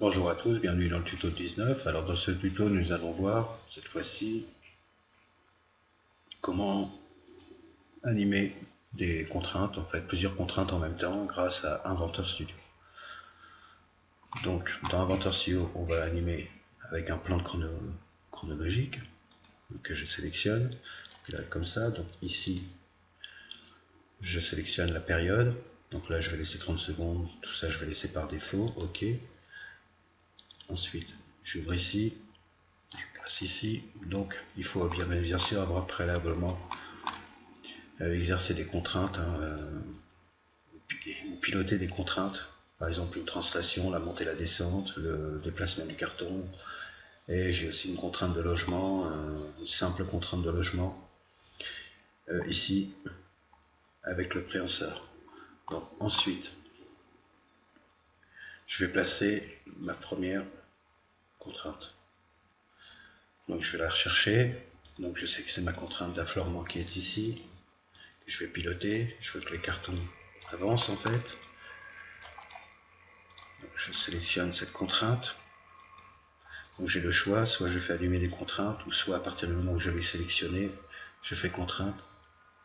Bonjour à tous, bienvenue dans le tuto 19. Alors dans ce tuto, nous allons voir cette fois-ci comment animer des contraintes, en fait plusieurs contraintes en même temps grâce à Inventor Studio. Donc dans Inventor Studio, on va animer avec un plan chronologique que je sélectionne, comme ça. Donc ici, je sélectionne la période. Donc là, je vais laisser 30 secondes. Tout ça, je vais laisser par défaut. OK. Ensuite, j'ouvre ici, je place ici. Donc, il faut bien, sûr avoir préalablement euh, exercer des contraintes, hein, euh, piloter des contraintes. Par exemple, une translation, la montée, la descente, le déplacement du carton. Et j'ai aussi une contrainte de logement, euh, une simple contrainte de logement. ici, avec le préhenseur. Ensuite, je vais placer ma première contrainte. Donc je vais la rechercher. Donc je sais que c'est ma contrainte d'affleurement qui est ici. je vais piloter. Je veux que les cartons avancent en fait. je sélectionne cette contrainte. Donc j'ai le choix, soit je fais allumer les contraintes, ou soit à partir du moment où je vais sélectionner, je fais contrainte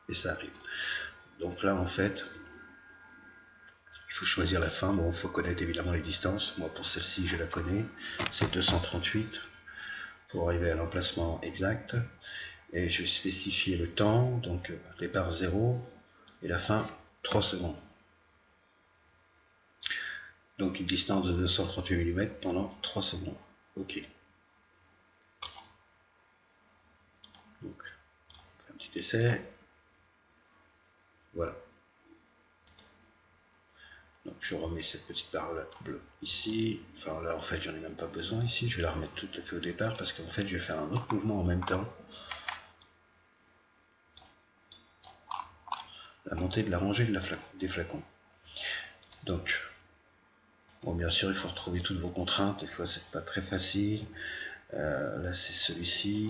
et ça arrive. Donc là en fait, il faut choisir la fin. Bon, il faut connaître évidemment les distances. Moi, pour celle-ci, je la connais. C'est 238 pour arriver à l'emplacement exact. Et je vais spécifier le temps. Donc, départ 0 et la fin 3 secondes. Donc, une distance de 238 mm pendant 3 secondes. OK. Donc, un petit essai. Voilà. Je remets cette petite barre bleue ici. Enfin là en fait j'en ai même pas besoin ici. Je vais la remettre tout à fait au départ parce qu'en fait je vais faire un autre mouvement en même temps. La montée de la rangée des flacons. Donc bon bien sûr il faut retrouver toutes vos contraintes. Des fois c'est pas très facile. Euh, là c'est celui-ci.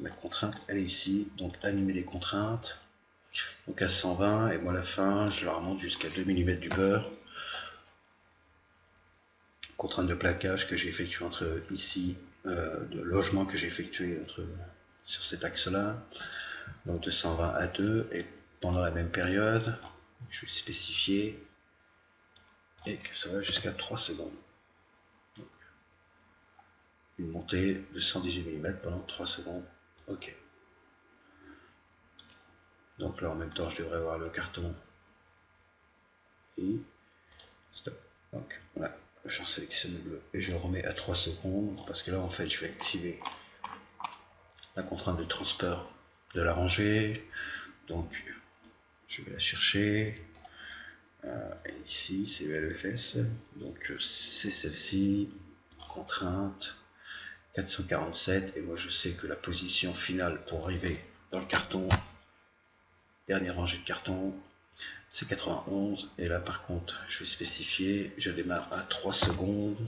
Ma contrainte elle est ici. Donc animer les contraintes donc à 120 et moi la fin je la remonte jusqu'à 2 mm du beurre contrainte de plaquage que j'ai effectué entre ici euh, de logement que j'ai effectué sur cet axe là donc de 120 à 2 et pendant la même période je vais spécifier et que ça va jusqu'à 3 secondes. Une montée de 118 mm pendant 3 secondes. Ok donc là en même temps je devrais avoir le carton. Et stop. Donc voilà, j'en sélectionne le bleu et je le remets à 3 secondes parce que là en fait je vais activer la contrainte de transport de la rangée. Donc je vais la chercher. Euh, ici c'est LFS. Donc c'est celle-ci. Contrainte 447 et moi je sais que la position finale pour arriver dans le carton Dernière rangée de carton, c'est 91. Et là, par contre, je vais spécifier, je démarre à 3 secondes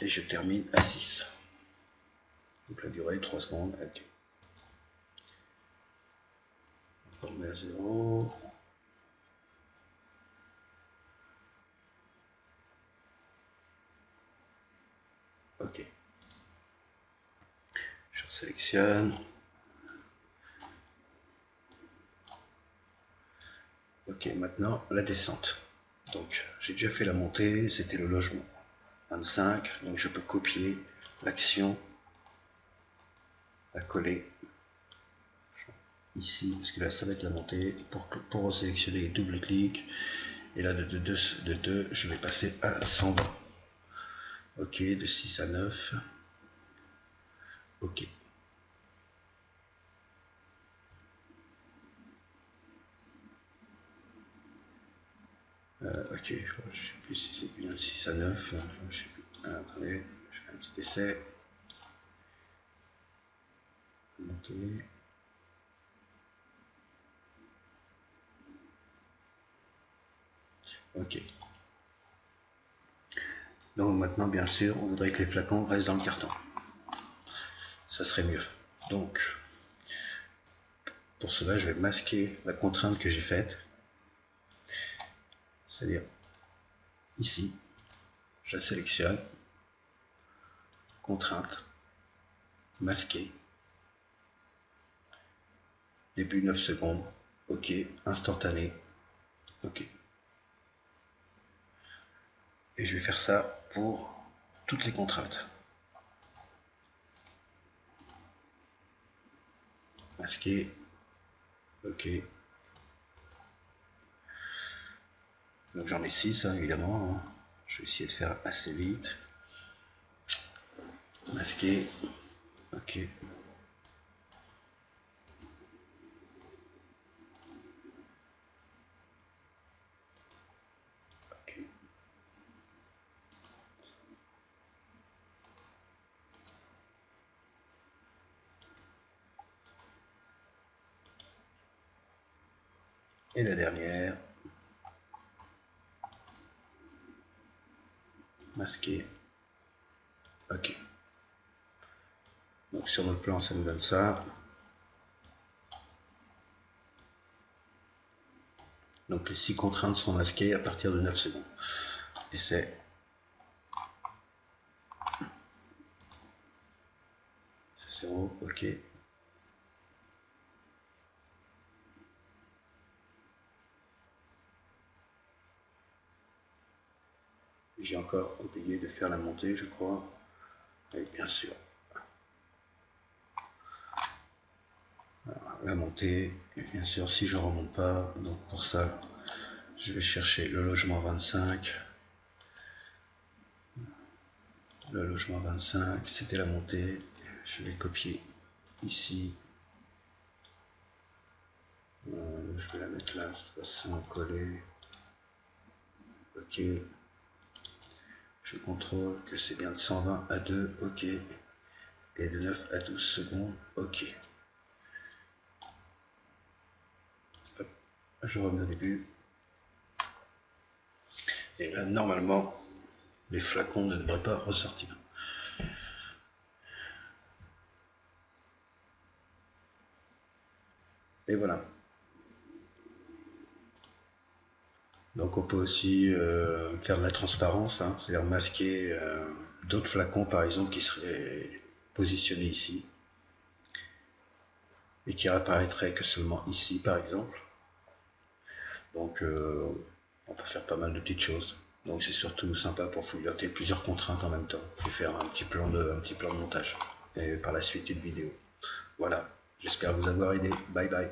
et je termine à 6. Donc la durée, 3 secondes. Ok. On remet à 0. Ok. Je sélectionne. Ok, maintenant la descente. Donc j'ai déjà fait la montée, c'était le logement 25, donc je peux copier l'action, la coller ici, parce que là ça va être la montée, pour, pour sélectionner double clic, et là de 2, de 2, je vais passer à 120. Ok, de 6 à 9. Ok. Euh, ok, je ne sais plus si c'est une 6 à 9. Euh, je attendez, je fais un petit essai. Monter. Ok. Donc maintenant, bien sûr, on voudrait que les flacons restent dans le carton. Ça serait mieux. Donc, pour cela, je vais masquer la contrainte que j'ai faite c'est-à-dire ici, je sélectionne, contrainte, masquer, début 9 secondes, ok, instantané, ok. Et je vais faire ça pour toutes les contraintes. Masquer, ok. Donc j'en ai 6 hein, évidemment. Hein. Je vais essayer de faire assez vite. Masquer. Ok. Ok. Et la dernière. Masquer. Ok. Donc sur notre plan, ça nous donne ça. Donc les six contraintes sont masquées à partir de 9 secondes. Et c'est zéro, ok. J'ai encore oublié de faire la montée, je crois. Et bien sûr. la montée, et bien sûr, si je remonte pas, donc pour ça, je vais chercher le logement 25. Le logement 25, c'était la montée. Je vais copier ici. Euh, je vais la mettre là, de toute façon, coller. Ok. Je contrôle que c'est bien de 120 à 2, ok. Et de 9 à 12 secondes, ok. je remets au début. Et là, normalement, les flacons ne devraient pas ressortir. Et voilà. Donc on peut aussi euh, faire de la transparence, hein, c'est-à-dire masquer euh, d'autres flacons par exemple qui seraient positionnés ici et qui apparaîtraient que seulement ici par exemple. Donc euh, on peut faire pas mal de petites choses. Donc c'est surtout sympa pour fouilloter plusieurs contraintes en même temps et faire un petit plan de, un petit plan de montage. Et par la suite une vidéo. Voilà, j'espère vous avoir aidé. Bye bye.